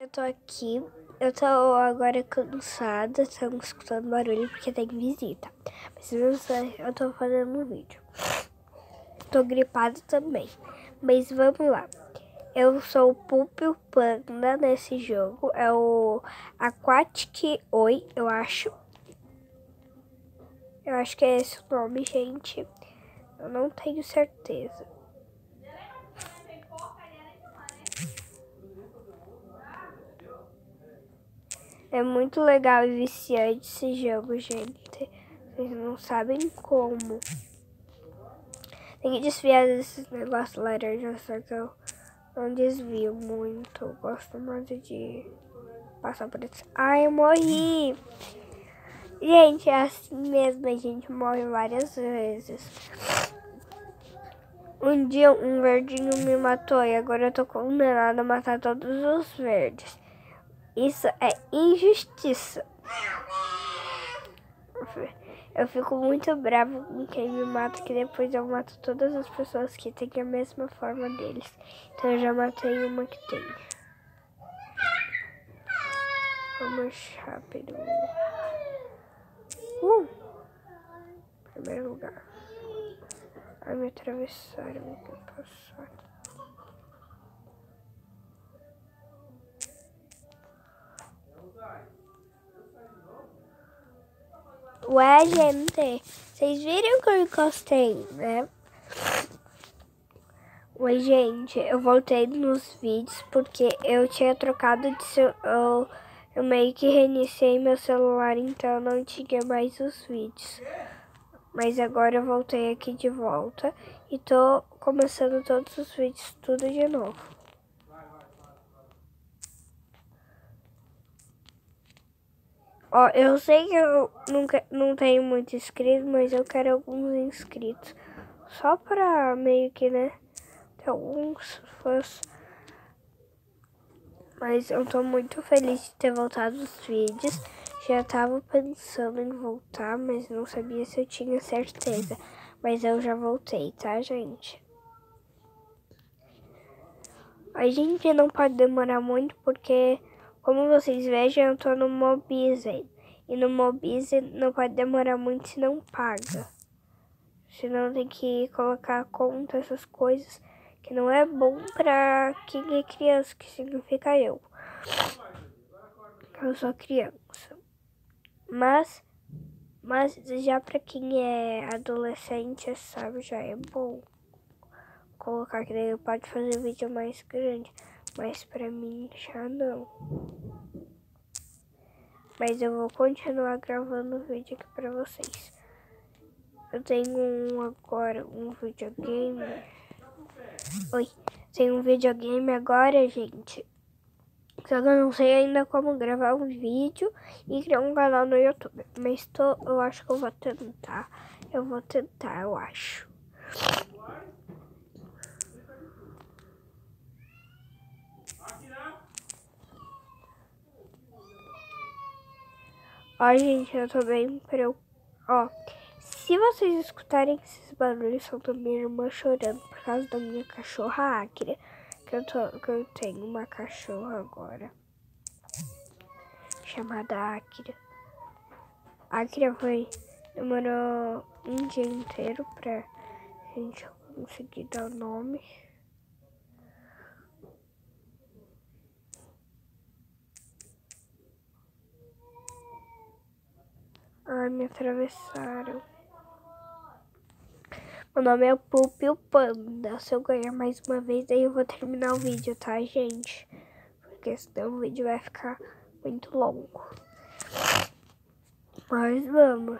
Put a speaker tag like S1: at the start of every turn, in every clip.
S1: Eu tô aqui, eu tô agora cansada, estamos escutando barulho porque tem visita. Mas eu tô fazendo um vídeo. Tô gripada também. Mas vamos lá. Eu sou o Pupil Panda nesse jogo. É o Aquatic Oi, eu acho. Eu acho que é esse o nome, gente. Eu não tenho certeza. É muito legal e viciante esse jogo, gente. Vocês não sabem como. Tem que desviar desses negócios laranja, só que eu não desvio muito. Eu gosto mais de passar por isso. Ai, eu morri! Gente, é assim mesmo, a gente morre várias vezes. Um dia um verdinho me matou e agora eu tô condenado a matar todos os verdes. Isso é injustiça. Eu fico muito bravo com quem me mata, que depois eu mato todas as pessoas que têm a mesma forma deles. Então eu já matei uma que tem. Vamos rápido. Uh! Primeiro lugar. Ai, me atravessaram, não passar. Ué, gente, vocês viram que eu encostei, né? Oi, gente, eu voltei nos vídeos porque eu tinha trocado de celular. Eu meio que reiniciei meu celular, então não tinha mais os vídeos. Mas agora eu voltei aqui de volta e tô começando todos os vídeos tudo de novo. Ó, eu sei que eu nunca, não tenho muito inscritos, mas eu quero alguns inscritos. Só pra meio que, né, ter alguns fãs. Mas eu tô muito feliz de ter voltado os vídeos. Já tava pensando em voltar, mas não sabia se eu tinha certeza. Mas eu já voltei, tá, gente? A gente não pode demorar muito porque como vocês vejam, eu tô no Mobize. E no Mobize não pode demorar muito se não paga. Senão tem que colocar conta, essas coisas, que não é bom pra quem é criança, que significa eu. Eu sou criança. Mas, mas já pra quem é adolescente, sabe, já é bom colocar que daí pode fazer vídeo mais grande. Mas pra mim já não. Mas eu vou continuar gravando o vídeo aqui pra vocês. Eu tenho um agora, um videogame. Oi, tenho um videogame agora, gente. Só que eu não sei ainda como gravar um vídeo e criar um canal no YouTube. Mas tô, eu acho que eu vou tentar. Eu vou tentar, eu acho. Ó, gente, eu tô bem preocupada. Ó, se vocês escutarem esses barulhos, são da minha irmã chorando por causa da minha cachorra Akira. Que eu, tô, que eu tenho uma cachorra agora. Chamada Akira. Akira foi... Demorou um dia inteiro pra gente conseguir dar o nome. Ai, me atravessaram. Meu nome é Pupil Panda. Se eu ganhar mais uma vez, aí eu vou terminar o vídeo, tá, gente? Porque senão o vídeo vai ficar muito longo. Mas vamos.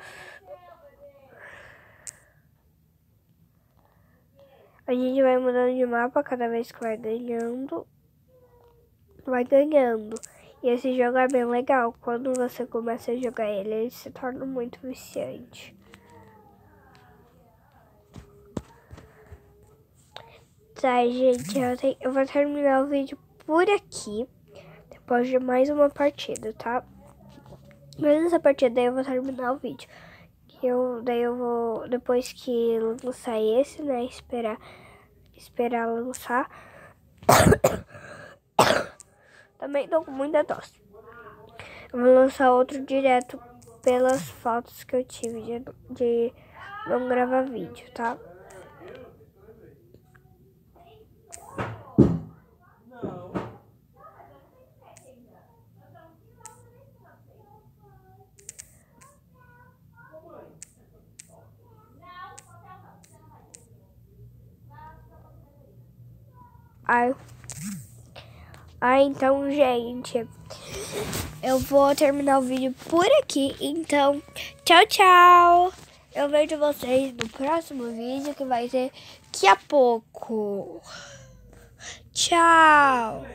S1: A gente vai mudando de mapa cada vez que vai ganhando. Vai ganhando. E esse jogo é bem legal. Quando você começa a jogar ele, ele se torna muito viciante. Tá, gente, eu, tenho, eu vou terminar o vídeo por aqui. Depois de mais uma partida, tá? Mas nessa partida eu vou terminar o vídeo. Eu, daí eu vou, depois que lançar esse, né, esperar, esperar lançar. Também tô com muita tosse. Eu vou lançar outro direto pelas fotos que eu tive de, de não gravar vídeo, tá? Ai. Ah, então, gente, eu vou terminar o vídeo por aqui. Então, tchau, tchau. Eu vejo vocês no próximo vídeo, que vai ser daqui a pouco. Tchau.